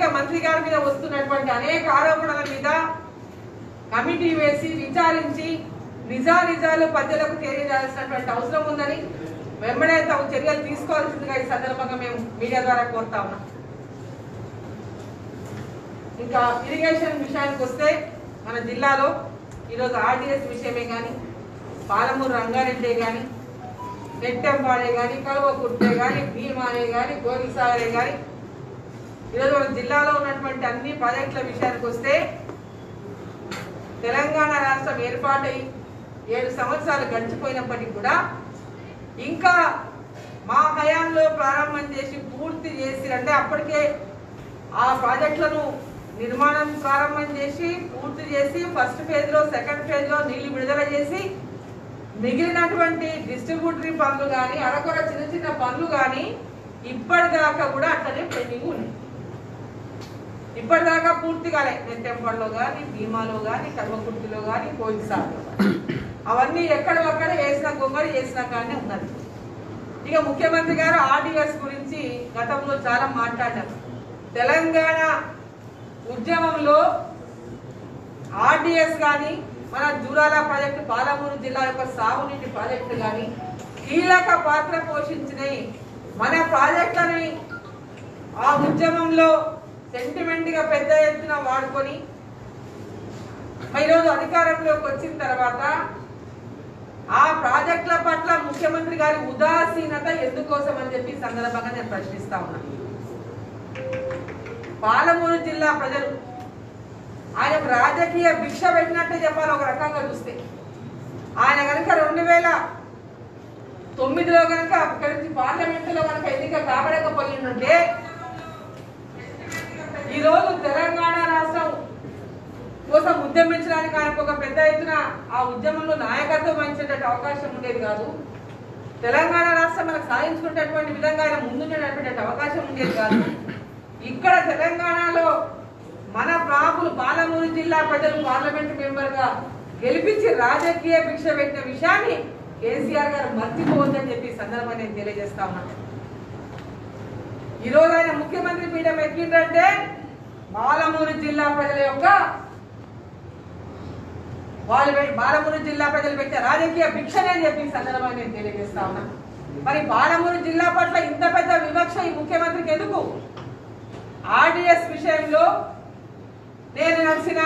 స్థానిక మంత్రి గారి మీద వస్తున్నటువంటి అనేక ఆరోపణల మీద కమిటీ వేసి విచారించి నిజానిజాలు ప్రజలకు తెలియజేయాల్సినటువంటి అవసరం ఉందని వెంబడే తమ చర్యలు తీసుకోవాల్సిందిగా ఈ సందర్భంగా మేము మీడియా ద్వారా కోరుతా ఉన్నాం. ఇంకా ఇరిగేషన్ విషయానికి వస్తే మన జిల్లాలో ఈరోజు ఆర్డీఎస్ విషయమే కానీ పాలమూరు రంగారెడ్డి కానీ నెట్టెంపాడే కానీ కలువకుట్టే కానీ భీమానే కానీ గోవిసాగరే కానీ ఈరోజు మన జిల్లాలో ఉన్నటువంటి అన్ని ప్రాజెక్టుల విషయానికి వస్తే తెలంగాణ రాష్ట్రం ఏర్పాటై ఏడు సంవత్సరాలు గడిచిపోయినప్పటికీ కూడా ఇంకా మా హయాంలో ప్రారంభం చేసి పూర్తి చేసి అంటే అప్పటికే ఆ ప్రాజెక్టులను నిర్మాణం ప్రారంభం చేసి పూర్తి చేసి ఫస్ట్ ఫేజ్లో సెకండ్ ఫేజ్లో నీళ్ళు విడుదల చేసి మిగిలినటువంటి డిస్ట్రిబ్యూటరీ పనులు కానీ అరకొర చిన్న చిన్న పనులు కానీ ఇప్పటిదాకా కూడా అట్లనే పెండింగ్ ఉన్నాయి. ఇప్పటిదాకా పూర్తి కాలే. నెట్టెంపల్లో కానీ భీమాలో కానీ కర్మకుర్తిలో కానీ కోయిసాలో అవన్నీ ఎక్కడ ఒక్కడ వేసిన గొంగడి వేసిన కానీ ఉన్నది. ఇక ముఖ్యమంత్రి గారు ఆర్డీఎస్ గురించి గతంలో చాలా మాట్లాడారు. తెలంగాణ ఉద్యమంలో ఆర్డీఎస్ కానీ మన జూరాల ప్రాజెక్టు పాలమూరు జిల్లా యొక్క సాగునీటి ప్రాజెక్టు కానీ కీలక పాత్ర పోషించినాయి. మన ప్రాజెక్టులని ఆ ఉద్యమంలో సెంటిమెంట్గా పెద్ద ఎత్తున వాడుకొని ఈరోజు అధికారంలోకి వచ్చిన తర్వాత ఆ ప్రాజెక్టుల పట్ల ముఖ్యమంత్రి గారి ఉదాసీనత ఎందుకోసం అని చెప్పి సందర్భంగా నేను ప్రశ్నిస్తా ఉన్నా. పాలమూరు జిల్లా ప్రజలు ఆయన రాజకీయ భిక్ష పెట్టినట్టే చెప్పాలి ఒక రకంగా చూస్తే. ఆయన కనుక రెండు వేల తొమ్మిదిలో కనుక అక్కడి నుంచి పార్లమెంటులో కనుక ఎన్నిక కాబడకపోయిందంటే ఈ రోజు తెలంగాణ రాష్ట్రం కోసం ఉద్యమించడానికి ఆయనకు ఒక పెద్ద ఎత్తున ఆ ఉద్యమంలో నాయకత్వం వహించేటట్టు అవకాశం ఉండేది కాదు. తెలంగాణ రాష్ట్రం మనకు సాధించుకునేటటువంటి విధంగా ఆయన ముందుండేటటువంటి అవకాశం ఉండేది కాదు. ఇక్కడ తెలంగాణలో మన బాబులు పాలమూరు జిల్లా ప్రజలు పార్లమెంట్ మెంబర్గా గెలిపించి రాజకీయ భిక్ష పెట్టిన విషయాన్ని కేసీఆర్ గారు మర్చిపోవద్దని చెప్పి ఈ సందర్భంగా నేను తెలియజేస్తా ఉన్నాను. ఈ రోజు ఆయన ముఖ్యమంత్రి పీఠ బాలమూరు జిల్లా ప్రజల యొక్క వాళ్ళు పె- బాలమూరు జిల్లా ప్రజలు పెట్టే రాజకీయ భిక్షనే అని చెప్పి సందర్భంగా నేను తెలియజేస్తా ఉన్నా. మరి బాలమూరు జిల్లా పట్ల ఇంత పెద్ద వివక్ష ఈ ముఖ్యమంత్రికి ఎందుకు? ఆర్డిఎస్ విషయంలో నేను నడిచిన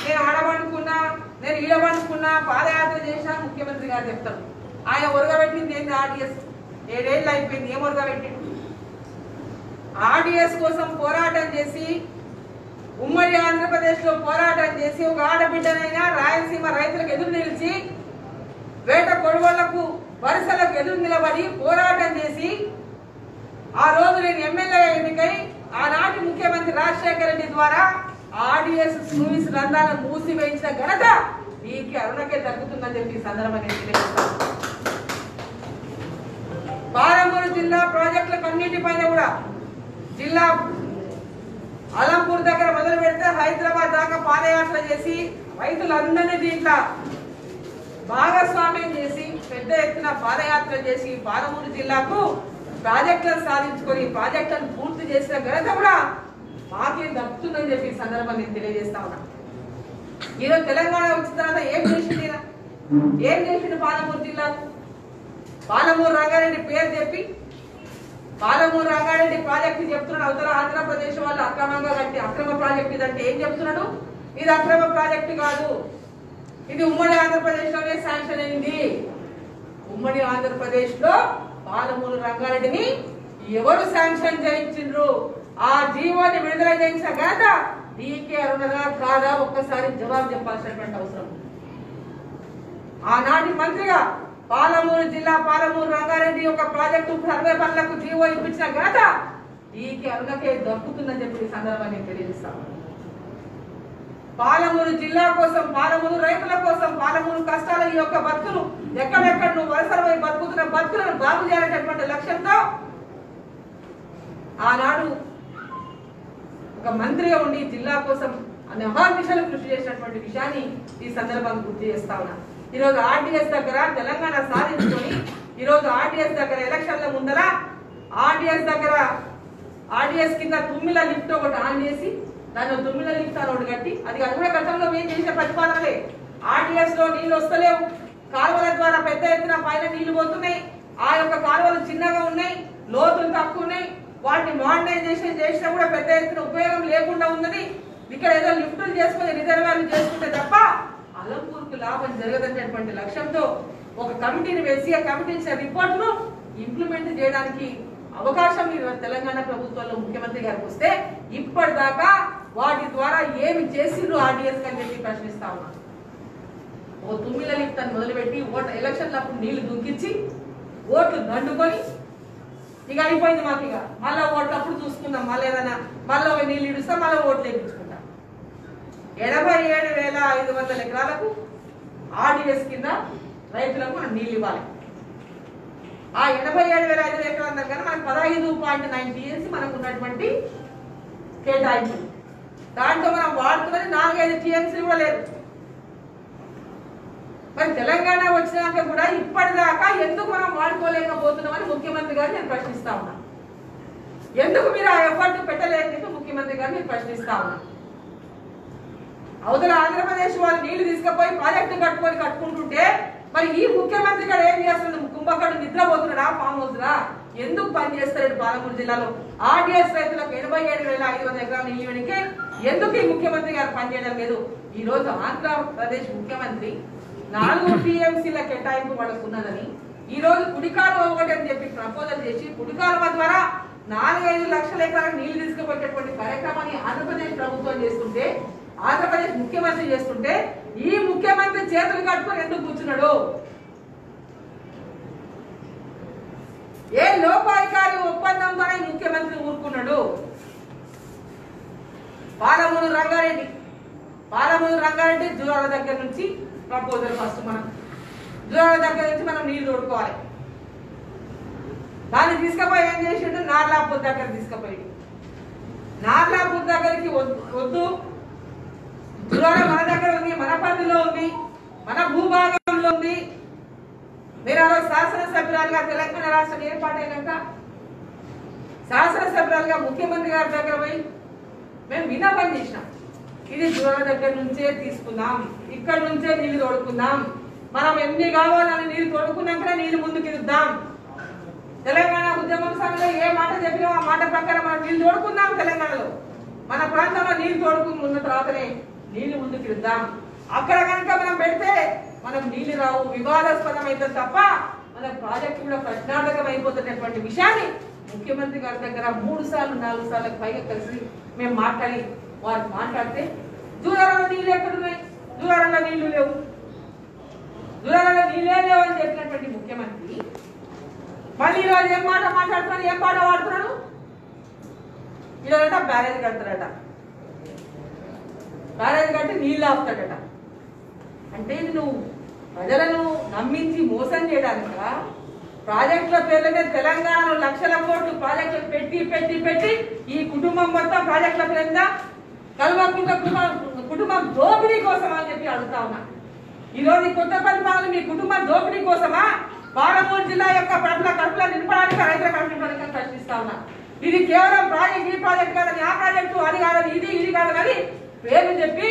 నేను ఆడబడుకున్నా నేను ఈడబడుకున్నా పాదయాత్ర చేసినా ముఖ్యమంత్రి గారు చెప్తాను ఆయన ఒరగబెట్టింది ఏంది ఆర్డిఎస్? ఏడేళ్ళు అయిపోయింది ఏం ఒరగబెట్టింది ఆర్డిఎస్ కోసం పోరాటం చేసి ఉమ్మడి ఆంధ్రప్రదేశ్లో పోరాటం చేసి ఒక ఆడబిడ్డనైనా రాయలసీమ రైతులకు ఎదురు నిలిచి వేట కొడుగోళ్ళకు వరుసలకు ఎదురు నిలబడి పోరాటం చేసి ఆ రోజు నేను ఎమ్మెల్యే ఎన్నికై ఆనాటి ముఖ్యమంత్రి రాజశేఖర రెడ్డి ద్వారా ఆర్డిఎస్ సూయిస్ రంధాలను మూసివేయించిన ఘనత నీకే అరుణకే తగ్గుతుందని చెప్పి ఈ సందర్భంగా నేను తెలియజేస్తాను. పాలమూరు జిల్లా ప్రాజెక్టులకు అన్నిటిపైన కూడా జిల్లా అలంపూర్ దగ్గర మొదలు పెడితే హైదరాబాద్ దాకా పాదయాత్ర చేసి రైతులందరినీ దీంట్లో భాగస్వామ్యం చేసి పెద్ద ఎత్తున పాదయాత్ర చేసి పాలమూరు జిల్లాకు ప్రాజెక్టులను సాధించుకొని ప్రాజెక్టులను పూర్తి చేసిన ఘనత కూడా మాకే దక్కుతుందని చెప్పి సందర్భం నేను తెలియజేస్తా ఉన్నా. ఈరోజు తెలంగాణ వచ్చిన తర్వాత ఏం చేసింది ఏం చేసింది పాలమూరు జిల్లాకు పాలమూరు రంగారెడ్డి పేరు చెప్పి పాలమూరు రంగారెడ్డి ప్రాజెక్టు చెప్తున్నాడు అవతల ఆంధ్రప్రదేశ్ వాళ్ళు అక్రమంగా కట్టి అక్రమ ప్రాజెక్ట్ ఇదంటే ఏం చెప్తున్నాడు? ఇది అక్రమ ప్రాజెక్టు కాదు. ఇది ఉమ్మడి ఆంధ్రప్రదేశ్లోనే శాంక్షన్ అయింది. ఉమ్మడి ఆంధ్రప్రదేశ్లో పాలమూరు రంగారెడ్డిని ఎవరు శాంక్షన్ చేయించిండ్రు? ఆ జీవోని విడుదల చేయించిన ఘనత డీకే అరుణగా కాదా? ఒక్కసారి జవాబు చెప్పాల్సినటువంటి అవసరం. ఆనాటి మంత్రిగా పాలమూరు జిల్లా పాలమూరు రంగారెడ్డి యొక్క ప్రాజెక్టు సర్వే పనులకు జీవో ఇప్పించిన ఘనత ఈకి అరుణకే దక్కుతుందని చెప్పి ఈ సందర్భాన్ని తెలియజేస్తాం పాలమూరు జిల్లా కోసం పాలమూరు రైతుల కోసం పాలమూరు కష్టాల ఈ యొక్క బతుకులు ఎక్కడెక్కడ నువ్వు వలసలపై బతుకుతున్న బతుకులను బాగు చేయాలనేటువంటి లక్ష్యంతో ఆనాడు ఒక మంత్రిగా ఉండి జిల్లా కోసం అనే అహర్నిశలు కృషి చేసినటువంటి విషయాన్ని ఈ సందర్భంగా గుర్తు చేస్తా ఉన్నాను ఈరోజు రోజు ఆర్టీఎస్ దగ్గర తెలంగాణ సాధించుకొని ఈరోజు రోజు ఆర్టీఎస్ దగ్గర ఎలక్షన్ల ముందర ఆర్టీఎస్ దగ్గర ఆర్డిఎస్ కింద తుమ్మిల లిఫ్ట్ ఒకటి ఆన్ చేసి దాన్ని తుమ్మిల లిఫ్ట్ అని ఒకటి కట్టి అది అది కూడా గతంలో మేము చేసిన ప్రతిపాదనలే. ఆర్డిఎస్లో నీళ్ళు వస్తలేవు. కాలువల ద్వారా పెద్ద ఎత్తున పైన నీళ్ళు పోతున్నాయి. ఆ యొక్క కాలువలు చిన్నగా ఉన్నాయి. లోతులు తక్కువ ఉన్నాయి. వాటిని మోడర్నైజేషన్ చేసినా కూడా పెద్ద ఎత్తున ఉపయోగం లేకుండా ఉందని ఇక్కడ ఏదో లిఫ్టులు చేసుకుని రిజర్వాయర్లు చేసుకుంటే తప్ప అలంపూర్కు లాభం జరగదనేటువంటి లక్ష్యంతో ఒక కమిటీని వేసి ఆ కమిటీ ఇచ్చిన రిపోర్ట్ను ఇంప్లిమెంట్ చేయడానికి అవకాశం ఈ తెలంగాణ ప్రభుత్వంలో ముఖ్యమంత్రి గారికి వస్తే ఇప్పటిదాకా వాటి ద్వారా ఏమి చేసిండ్రు ఆర్డీఎస్ అని చెప్పి ప్రశ్నిస్తా ఉన్నాను ఓ తుమ్మిల లిఫ్ట్ మొదలుపెట్టి ఓట్ ఎలక్షన్లప్పుడు నీళ్ళు దుంకించి ఓట్లు దండుకొని ఇక అయిపోయింది మాకు ఇక. మళ్ళీ ఓట్లప్పుడు చూసుకుందాం మళ్ళీ ఏదైనా మళ్ళీ నీళ్ళు ఇడుస్తాం మళ్ళీ ఓట్లు వేయించుకుంటాం ఎనభై ఏడు వేల ఐదు వందల ఎకరాలకు ఆర్డిఎస్ కింద రైతులకు మనం నీళ్ళు ఇవ్వాలి. ఆ ఎనభై ఏడు వేల ఐదు ఎకరాల దగ్గర మనకు పదహైదు పాయింట్ నైన్ టీఎస్సీ మనకు ఉన్నటువంటి కేటాయింపు దాంట్లో మనం వాడుతున్నది నాలుగైదు టీఎంసీ కూడా లేదు మరి తెలంగాణ వచ్చినాక కూడా ఇప్పటిదాకా ఎందుకు మనం వాడుకోలేకపోతున్నామని ముఖ్యమంత్రి గారు నేను ప్రశ్నిస్తా ఉన్నా. ఎందుకు మీరు ఆ ఎఫర్ట్ పెట్టలేదని ముఖ్యమంత్రి గారు నేను ప్రశ్నిస్తా ఉన్నా. అవతల ఆంధ్రప్రదేశ్ వాళ్ళు నీళ్ళు తీసుకుపోయి ప్రాజెక్టు కట్టుకొని కట్టుకుంటుంటే మరి ఈ ముఖ్యమంత్రి గారు ఏం చేస్తున్నాడు కుంభకడు నిద్రపోతున్నాడా ఫామ్ హౌస్ రా ఎందుకు పని చేస్తాడు పాలమూరు జిల్లాలో? ఆర్డీఎస్ రైతులకు ఎనభై ఏడు వేల ఐదు వందల ఎకరాలు ఇవ్వడానికి ఎందుకు ఈ ముఖ్యమంత్రి గారు పనిచేయడం లేదు? ఈ రోజు ఆంధ్రప్రదేశ్ ముఖ్యమంత్రి నాలుగు టీఎంసీల కేటాయింపు వాళ్ళకు ఉన్నదని ఈ రోజు కుడికాలు ఒకటి అని చెప్పి ప్రపోజల్ చేసి కుడికాలువ ద్వారా నాలుగైదు లక్షల ఎకరాలకు నీళ్ళు తీసుకుపోయేటటువంటి కార్యక్రమాన్ని ఆంధ్రప్రదేశ్ ప్రభుత్వం చేస్తుంటే ఆంధ్రప్రదేశ్ ముఖ్యమంత్రి చేస్తుంటే ఈ ముఖ్యమంత్రి చేతులు కట్టుకొని ఎందుకు కూర్చున్నాడు? ఏ లోపాధికారి ఒప్పందంతోనే ఈ ముఖ్యమంత్రి ఊరుకున్నాడు? పాలమూరు రంగారెడ్డి. పాలమూరు రంగారెడ్డి జూరాల దగ్గర నుంచి ప్రపోజల్ ఫస్ట్ మనం. జూరాల దగ్గర నుంచి మనం నీళ్ళు తోడుకోవాలి. దాన్ని తీసుకుపోయి ఏం చేసిండు? నార్లాపూర్ దగ్గర తీసుకుపోయి. నార్లాపూర్ దగ్గరికి వద్దు వద్దు మన దగ్గర ఉంది మన పరిధిలో ఉంది మన భూభాగంలో ఉంది. మీరు ఆ రోజు శాసనసభ్యురాలుగా తెలంగాణ రాష్ట్రం ఏర్పాటైనాక శాసనసభ్యురాలుగా ముఖ్యమంత్రి గారి దగ్గర పోయి మేము విన్నపం చేసినాం. ఇది జూరాల దగ్గర నుంచే తీసుకుందాం ఇక్కడ నుంచే నీళ్ళు తోడుకుందాం. మనం ఎన్ని కావాలని నీళ్ళు తోడుకున్నాకనే నీళ్ళు ముందుకు ఇద్దాం తెలంగాణ ఉద్యమం సమయంలో ఏ మాట చెప్పినా ఆ మాట ప్రకారం మనం నీళ్ళు తోడుకుందాం తెలంగాణలో. మన ప్రాంతంలో నీళ్ళు తోడుకుని ఉన్న తర్వాతనే నీళ్ళు ముందుకు ఇద్దాం అక్కడ కనుక మనం పెడితే మనం నీళ్ళు రావు. వివాదాస్పదం తప్ప మన ప్రాజెక్టులో కూడా ప్రశ్నార్థకం అయిపోతున్నటువంటి విషయాన్ని ముఖ్యమంత్రి గారి దగ్గర మూడు సార్లు నాలుగు సార్లు పైగా కలిసి మేము మాట్లాడి వారు మాట్లాడితే దూరంలో నీళ్ళు ఎక్కడున్నాయి? దూరంలో నీళ్ళు లేవు. దూరంలో నీళ్ళే లేవు అని చెప్పినటువంటి ముఖ్యమంత్రి మళ్ళీ ఈరోజు ఏం మాట మాట్లాడుతున్నాడు? ఏం పాట వాడుతున్నాడు? ఈరోజట బ్యారేజ్ కడతాడట బ్యారేజ్ కంటే నీళ్ళు ఆపుతాడట. అంటే ఇది నువ్వు ప్రజలను నమ్మించి మోసం చేయడానిక? ప్రాజెక్టుల పేర్ల మీద తెలంగాణలో లక్షల కోట్లు ప్రాజెక్టులు పెట్టి పెట్టి పెట్టి ఈ కుటుంబం మొత్తం ప్రాజెక్టుల పేరు మీద కల్వకుంట కుటుంబం కుటుంబం దోపిడీ కోసం అని చెప్పి అడుగుతా ఉన్నా. ఈరోజు కొత్త పరిపాలన మీ కుటుంబం దోపిడీ కోసమా? పాలమూరు జిల్లా యొక్క ప్రజల కడుపుల నింపడానికి రైతుల కడుపు ప్రశ్నిస్తా ఉన్నా. ఇది కేవలం ప్రాజెక్ట్ ఈ ప్రాజెక్ట్ కాదని ఆ ప్రాజెక్టు అది కాదని ఇది ఇది కాదని పేరు చెప్పి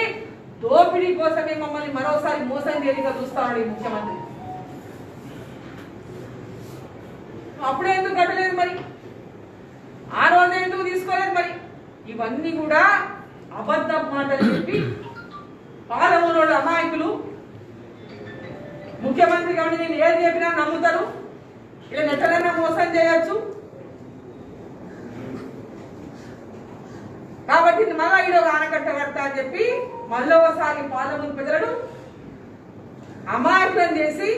దోపిడీ కోసమే మమ్మల్ని మరోసారి మోసం చేయగా చూస్తా ఈ ముఖ్యమంత్రి. అప్పుడే ఎందుకు కట్టలేదు మరి? ఆ రోజు ఎందుకు తీసుకోలేదు మరి? ఇవన్నీ కూడా అబద్ధ మాటలు చెప్పి పాలమూరు అమాయకులు ముఖ్యమంత్రి కాబట్టి నేను ఏది చెప్పినా నమ్ముతారు. ఇలా ఎక్కడైనా మోసం చేయొచ్చు. కాబట్టి మళ్ళా ఈడో ఆనకట్ట కడతా అని చెప్పి మళ్ళీ ఒకసారి పాలమూరు ప్రజలను అమాయకులను చేసి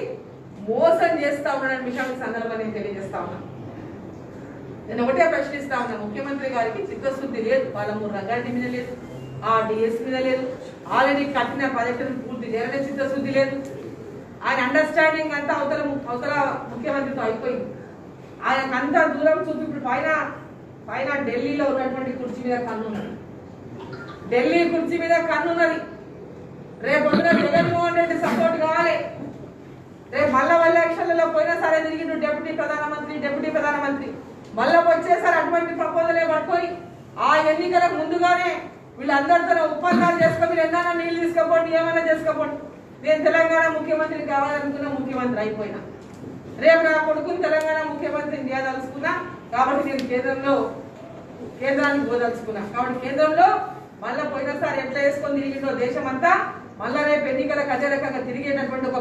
మోసం చేస్తా ఉన్నాడు విషయాన్ని సందర్భంగా నేను తెలియజేస్తా ఉన్నాను నేను ఒకటే ప్రశ్నిస్తా ఉన్నా ముఖ్యమంత్రి గారికి చిత్తశుద్ధి లేదు పాలమూరు రంగారెడ్డి మీద లేదు ఆ డిఎస్ మీద లేదు ఆల్రెడీ కట్టిన ప్రాజెక్టును పూర్తి చేయాలనే చిత్తశుద్ధి లేదు. ఆయన అండర్స్టాండింగ్ అంతా అవతల అవతల ముఖ్యమంత్రితో అయిపోయింది. ఆయనకు దూరం చూపి ఇప్పుడు పైన పైన ఢిల్లీలో ఉన్నటువంటి కుర్చీ మీద కన్నున్నాడు ఢిల్లీ కుర్చీ మీద కన్నున్నది. రేపు జగన్మోహన్ రెడ్డి సపోర్ట్ కావాలి. రేపు మళ్ళా మళ్ళీ ఎలక్షన్లలో పోయినా సరే తిరిగిండు డిప్యూటీ ప్రధానమంత్రి డిప్యూటీ ప్రధానమంత్రి. మళ్ళా వచ్చేసారి అటువంటి ప్రపోజలే పట్టుకొని. ఆ ఎన్నికలకు ముందుగానే వీళ్ళందరితో ఒప్పందాలు చేసుకొని మీరు ఎన్నైనా నీళ్ళు తీసుకోపోండి ఏమైనా చేసుకోపోండి నేను తెలంగాణ ముఖ్యమంత్రి కావాలనుకున్న ముఖ్యమంత్రి అయిపోయినా. రేపు నా కొడుకుని తెలంగాణ ముఖ్యమంత్రిని చేయదలుచుకున్నా. కాబట్టి నేను కేంద్రంలో కేంద్రానికి పోదలుచుకున్నా. కాబట్టి కేంద్రంలో మళ్ళా పోయినసారి ఎట్లా వేసుకొని తిరిగిందో అంతా మళ్ళా రేపు ఎన్నికల అదే తిరిగేటటువంటి ఒక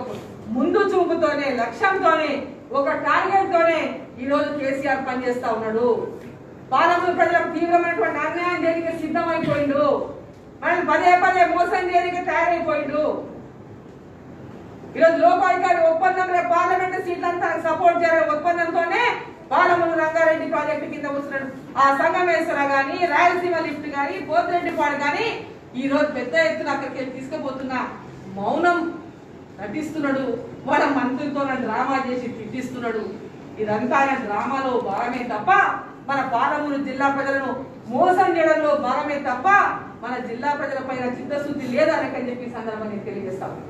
ముందు చూపుతోనే లక్ష్యంతోనే ఒక టార్గెట్ తోనే ఈ రోజు కేసీఆర్ పనిచేస్తా ఉన్నాడు. పాలమూరు ప్రజలకు తీవ్రమైనటువంటి అన్యాయం చేయడానికి సిద్ధమైపోయిండు. మనం పదే పదే మోసం చేయడానికి తయారైపోయిండు. ఈరోజు లోపాధికారి ఒప్పందం రేపు పార్లమెంట్ సీట్ల సపోర్ట్ చేయాలి ఒప్పందంతోనే పాలమూరు రంగారెడ్డి ప్రాజెక్టు కింద వస్తున్నాడు ఆ సంగమేశ్వర గాని రాయలసీమ లిఫ్ట్ గాని పోతిరెడ్డిపాడు గాని ఈ రోజు పెద్ద ఎత్తున అక్కడికి వెళ్ళి తీసుకుపోతున్న మౌనం నటిస్తున్నాడు. వాళ్ళ మంత్రులతో డ్రామా చేసి తిట్టిస్తున్నాడు. ఇదంతా ఆయన డ్రామాలో భాగమే తప్ప మన పాలమూరు జిల్లా ప్రజలను మోసం చేయడంలో భాగమే తప్ప మన జిల్లా ప్రజల పైన చిత్తశుద్ధి లేదనకని చెప్పి ఈ నేను తెలియజేస్తాను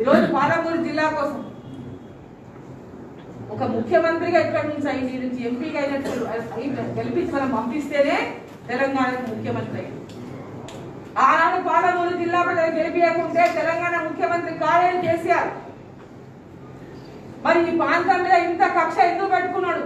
ఈరోజు పాలమూరు జిల్లా కోసం ఒక ముఖ్యమంత్రిగా ఇక్కడి నుంచి అయింది? నుంచి ఎంపీగా అయినట్టు గెలిపించి మనం పంపిస్తేనే తెలంగాణకు ముఖ్యమంత్రి అయింది ఆనాడు పాలమూరు జిల్లా ప్రజలు గెలిపించకుంటే తెలంగాణ ముఖ్యమంత్రి కాలేదు కేసీఆర్. మరి ఈ ప్రాంతం మీద ఇంత కక్ష ఎందుకు పెట్టుకున్నాడు?